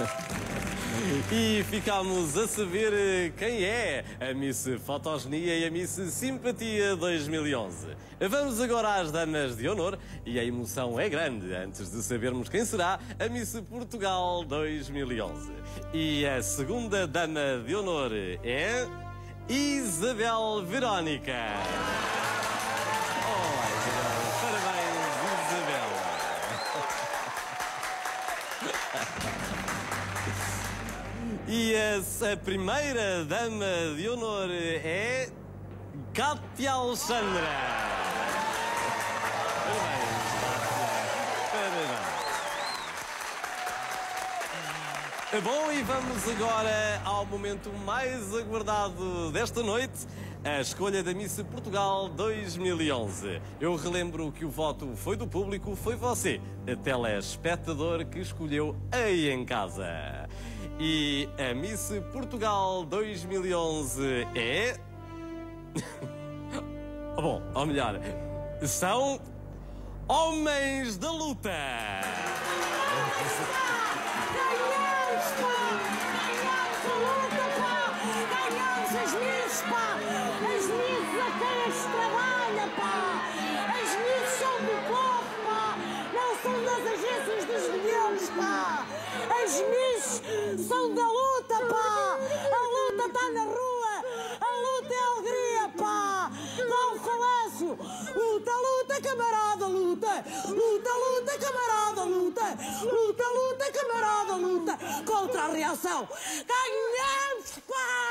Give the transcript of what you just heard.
E ficámos a saber eh, quem é a Miss Fotogenia e a Miss Simpatia 2011. Vamos agora às damas de honor e a emoção é grande antes de sabermos quem será a Miss Portugal 2011. E a segunda dama de honor é Isabel Verónica. Isabel. Parabéns, Isabel. E a, primeira dama de honor é Cátia Alexandra. Parabéns. Parabéns. Bom, e vamos agora ao momento mais aguardado desta noite. A escolha da Miss Portugal 2011. Eu relembro que o voto foi do público, foi você, telespectador que escolheu aí em casa. E a Miss Portugal 2011 é. Bom, ou melhor, são. Homens da Luta! A luta! Ganhamos as Misses, pá! As Misses a quem se trabalha, pá! As Misses são do povo, pá! Não são das agências dos milhões, pá! As Misses são da luta, pá! A luta está na rua! A luta é alegria, pá! Dom Colégio! Luta, luta, camarada, luta! Luta, luta, camarada, luta! Luta, luta, camarada, luta! Contra a reação! Ganhamos, pá!